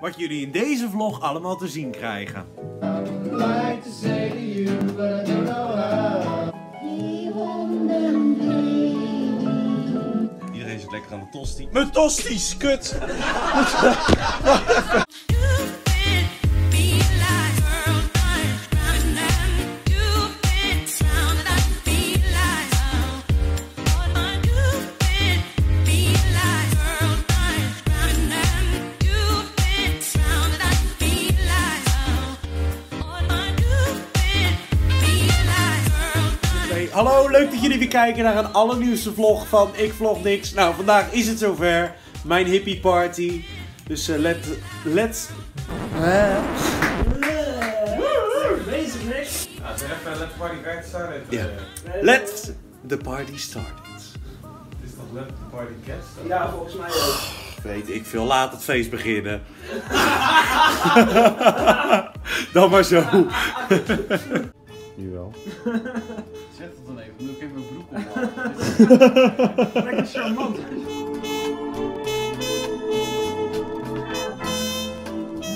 wat jullie in deze vlog allemaal te zien krijgen. Iedereen zit lekker aan de tosti. Mijn tosti's, kut! hallo, leuk dat jullie weer kijken naar een allernieuwste vlog van Ik Vlog Niks. Nou, vandaag is het zover. Mijn hippie party. Dus eh, let, let's... Bezig niks. Let the party get started. Ja. Let's the party started. Het is toch let the party get started? Ja, volgens mij ook. Weet ik veel, laat het feest beginnen. Dan maar zo. nu wel. Zeg dat dan even, moet ik even mijn broek op. Lekker charmant.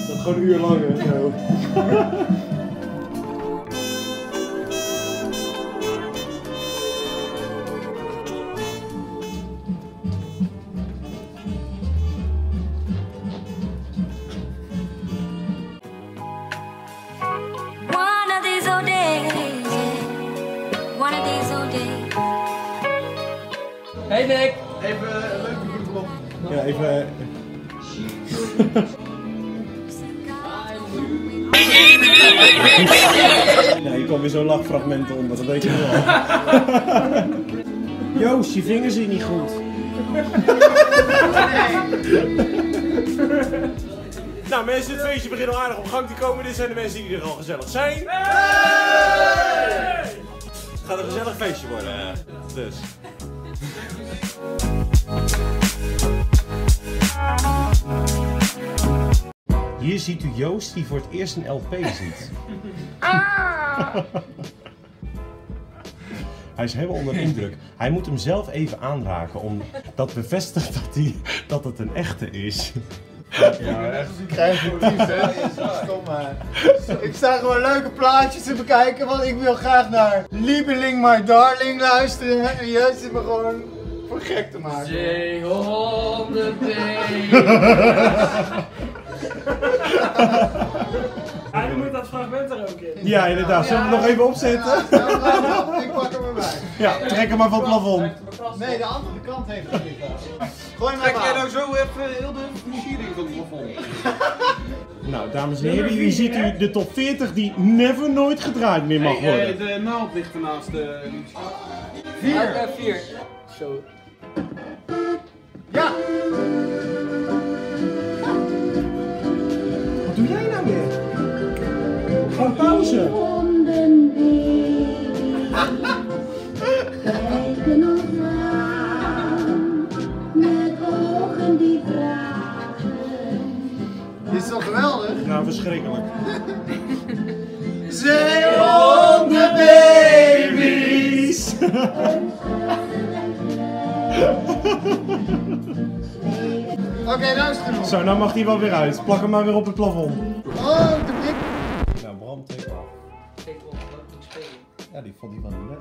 Dat gewoon een uur lang hè, even... Je komt weer zo'n lachfragment onder, dat weet je wel. Joost, je vingers zitten niet goed. Nou mensen, het feestje begint al aardig op gang te komen. Dit zijn de mensen die er al gezellig zijn. Het gaat een gezellig feestje worden. eh, Dus. Hier ziet u Joost die voor het eerst een LP ziet. Hij is helemaal onder de indruk. Hij moet hem zelf even aanraken om dat bevestigt dat, hij, dat het een echte is. Ja, echt creatief hè. Stom maar. Ik sta gewoon leuke plaatjes te bekijken, want ik wil graag naar Liebeling My Darling luisteren. En jij zit me gewoon voor gek te maken. Zeehonderd Ja, nu moet dat fragment er ook in. Ja, inderdaad. Zullen we hem nog even opzetten? Ik pak hem erbij. Ja, trek hem maar van het plafond. Nee, de andere kant heeft het niet. Gooi hem Trek jij nou zo even heel de versiering van het plafond? Nou, dames en heren, hier ziet u de top 40 die never nooit gedraaid meer mag eh, worden. de naald ligt ernaast de liedje. Vier. Vier. Zo. Pauze. Kijken ons aan met ogen die vragen. Dit is toch geweldig? Nou, verschrikkelijk. Zeehonden baby's. Oké, is het genoeg. Zo, nou mag hij wel weer uit. Plak hem maar weer op het plafond. Ja, die vond hij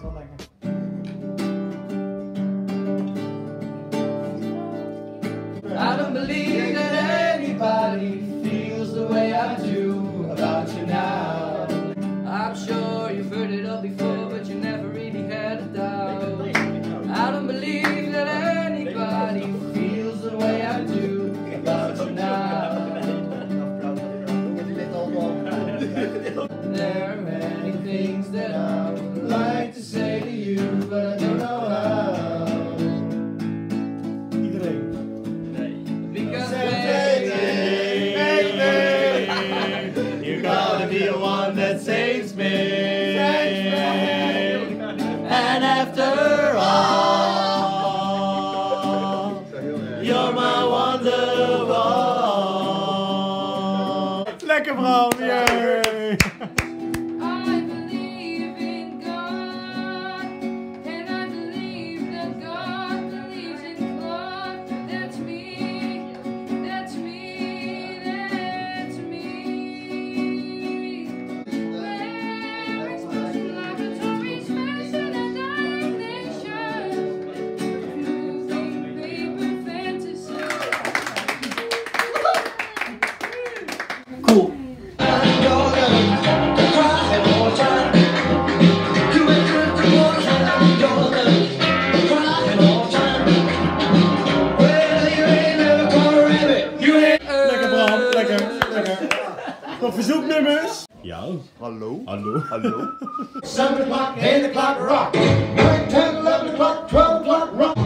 Hallo? Hallo. Hallo? 7 o'clock, 8 o'clock, rock. 9, 10, 11 o'clock, 12 o'clock, rock.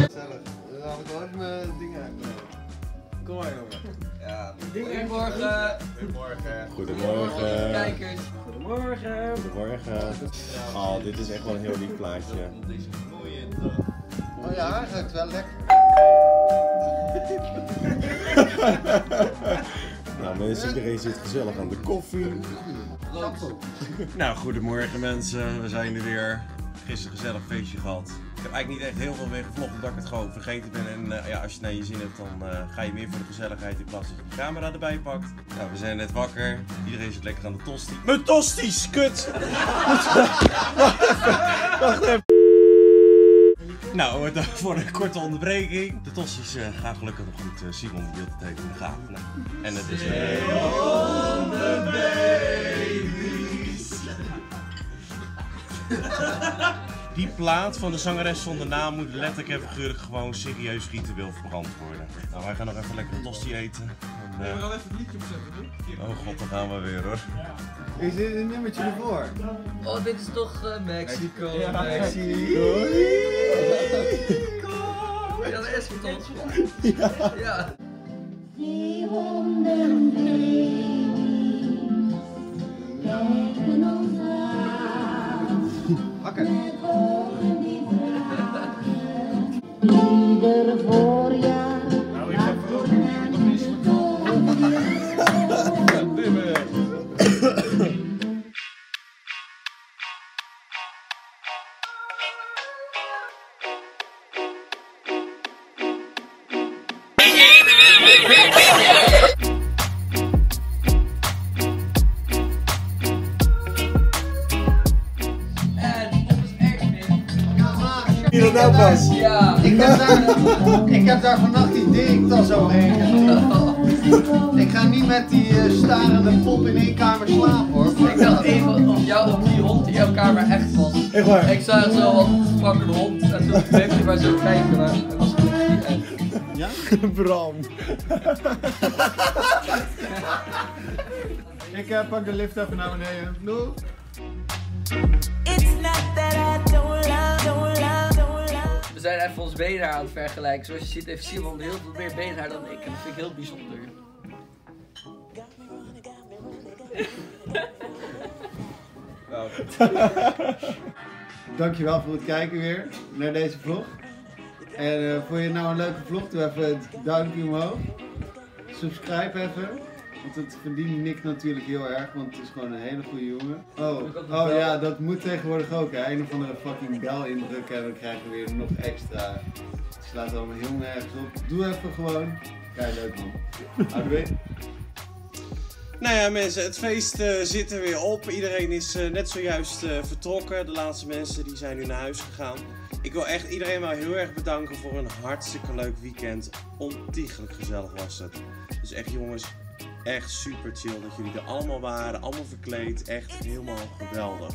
Gezellig. Dan had ik wel even mijn dingen uit. Kom maar jongen. Ja. Goedemorgen, Goedemorgen. Goedemorgen. kijkers. Goedemorgen. Goedemorgen. Oh, dit is echt wel een heel lief plaatje. Oh ja, ruikt wel lekker. Nou mensen, iedereen zit gezellig aan de koffie. Nou, goedemorgen mensen. We zijn er weer. Gisteren een gezellig feestje gehad. Ik heb eigenlijk niet echt heel veel meer gevlogd omdat ik het gewoon vergeten ben. En eh, ja, als je het naar je zin hebt, dan eh, ga je meer voor de gezelligheid in plaats dat je de camera erbij pakt. Nou, we zijn net wakker. Iedereen zit lekker aan de tosti. Mijn tosti's, kut! Wacht even. Nou, eh, voor een korte onderbreking. De tosti's eh, gaan gelukkig nog goed. Eh, Simon die hield het even in de gaten. Nou, en het is... Die plaat van de zangeres zonder naam moet letterlijk en figuurlijk gewoon serieus ritueel verbrand worden. Nou, wij gaan nog even lekker een tosti eten. Eh, wel even het liedje opzetten, nu. Oh god, daar gaan we weer hoor. Is dit een nummertje ervoor? Oh, dit is toch eh, Mexico, Ja, Mexico. Ja, dat is het toch? Ja. ja. Hakken. En Ja. Ik heb daar, ik heb daar vannacht die Dirk-tas overheen gedaan. Ik ga niet met die eh, starende pop in één kamer slapen hoor. Ik dacht even op jou, op die hond die jouw kamer echt was. Echt waar? Ik zag zo wat fucking hond en toen bleef hij maar zo kijken. Maar het was. En Bram. Ik eh, pak de lift even naar beneden. Doei. Zijn even ons beenhaar aan het vergelijken. Zoals je ziet heeft Simon heel veel meer beenhaar dan ik. En dat vind ik heel bijzonder. Dankjewel voor het kijken weer naar deze vlog. En eh, vond je nou een leuke vlog? Doe even het duimpje omhoog. Subscribe even. Want het verdient Nick natuurlijk heel erg, want het is gewoon een hele goede jongen. Oh, oh ja, dat moet tegenwoordig ook. Hè. Een of andere fucking bel indrukken en dan krijgen we weer nog extra. Het slaat allemaal heel nergens op. Doe even gewoon. Kijk, leuk man. Houdoe. Nou ja mensen, het feest eh, zit er weer op. Iedereen is eh, net zojuist eh, vertrokken. De laatste mensen die zijn nu naar huis gegaan. Ik wil echt iedereen wel heel erg bedanken voor een hartstikke leuk weekend. Ontiegelijk gezellig was het. Dus echt jongens, echt super chill dat jullie er allemaal waren. Allemaal verkleed. Echt helemaal geweldig.